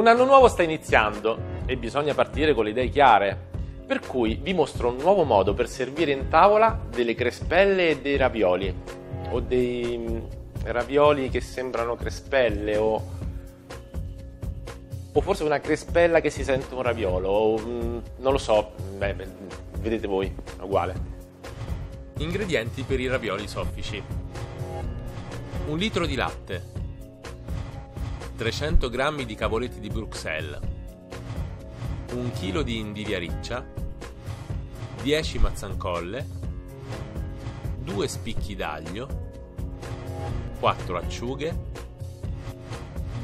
Un anno nuovo sta iniziando e bisogna partire con le idee chiare. Per cui vi mostro un nuovo modo per servire in tavola delle crespelle e dei ravioli. O dei mm, ravioli che sembrano crespelle o... O forse una crespella che si sente un raviolo. O, mm, non lo so, beh, vedete voi, è uguale. Ingredienti per i ravioli soffici. Un litro di latte, 300 g di cavoletti di Bruxelles, 1 kg di indivia riccia, 10 mazzancolle, 2 spicchi d'aglio, 4 acciughe,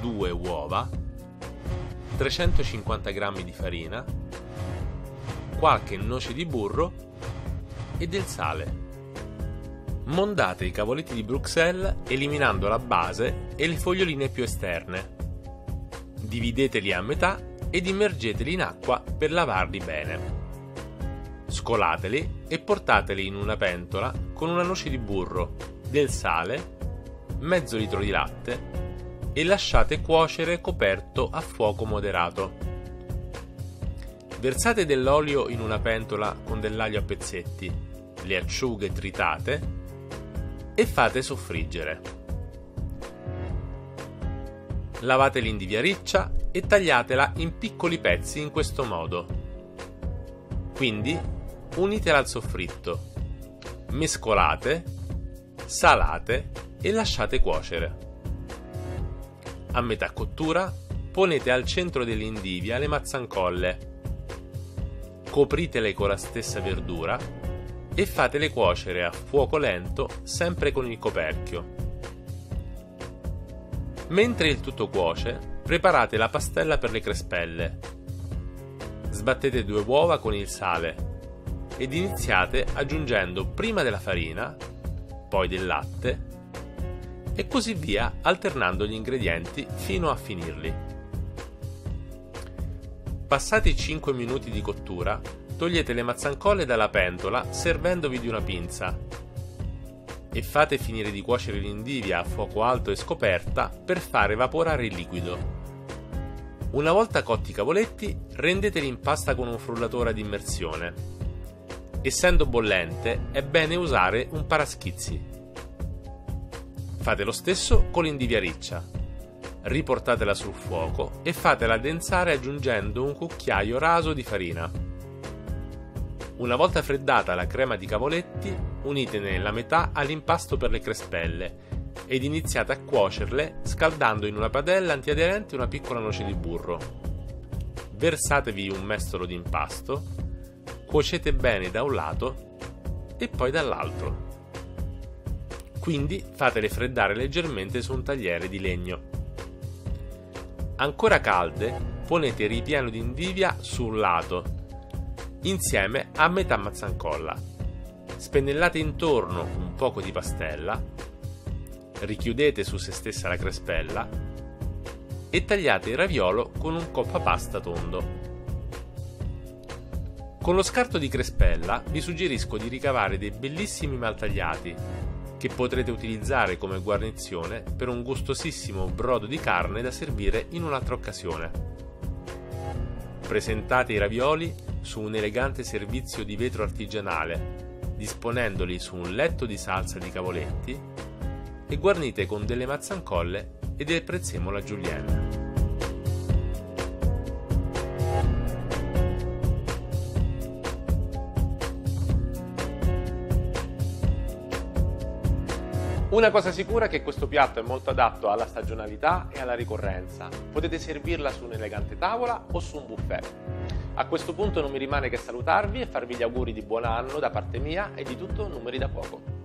2 uova, 350 g di farina, qualche noce di burro e del sale. Mondate i cavoletti di Bruxelles eliminando la base e le foglioline più esterne. Divideteli a metà ed immergeteli in acqua per lavarli bene. Scolateli e portateli in una pentola con una noce di burro, del sale, mezzo litro di latte e lasciate cuocere coperto a fuoco moderato. Versate dell'olio in una pentola con dell'aglio a pezzetti, le acciughe tritate e fate soffriggere. Lavate l'indivia riccia e tagliatela in piccoli pezzi in questo modo. Quindi unitela al soffritto, mescolate, salate e lasciate cuocere. A metà cottura ponete al centro dell'indivia le mazzancolle. Copritele con la stessa verdura e fatele cuocere a fuoco lento sempre con il coperchio. Mentre il tutto cuoce, preparate la pastella per le crespelle. Sbattete due uova con il sale ed iniziate aggiungendo prima della farina, poi del latte e così via alternando gli ingredienti fino a finirli. Passati 5 minuti di cottura, Togliete le mazzancolle dalla pentola servendovi di una pinza e fate finire di cuocere l'indivia a fuoco alto e scoperta per far evaporare il liquido. Una volta cotti i cavoletti, rendeteli in pasta con un frullatore ad immersione. Essendo bollente, è bene usare un paraschizzi. Fate lo stesso con l'indivia riccia. Riportatela sul fuoco e fatela addensare aggiungendo un cucchiaio raso di farina. Una volta freddata la crema di cavoletti, unitene la metà all'impasto per le crespelle ed iniziate a cuocerle scaldando in una padella antiaderente una piccola noce di burro. Versatevi un mestolo di impasto, cuocete bene da un lato e poi dall'altro. Quindi fatele freddare leggermente su un tagliere di legno. Ancora calde, ponete ripieno di indivia sul lato insieme a metà mazzancolla. Spennellate intorno un poco di pastella, richiudete su se stessa la crespella e tagliate il raviolo con un coppa pasta tondo. Con lo scarto di crespella vi suggerisco di ricavare dei bellissimi maltagliati che potrete utilizzare come guarnizione per un gustosissimo brodo di carne da servire in un'altra occasione. Presentate i ravioli su un elegante servizio di vetro artigianale, disponendoli su un letto di salsa di cavoletti e guarnite con delle mazzancolle e del prezzemolo a julienne. Una cosa sicura è che questo piatto è molto adatto alla stagionalità e alla ricorrenza. Potete servirla su un'elegante tavola o su un buffet. A questo punto non mi rimane che salutarvi e farvi gli auguri di buon anno da parte mia e di tutto numeri da poco.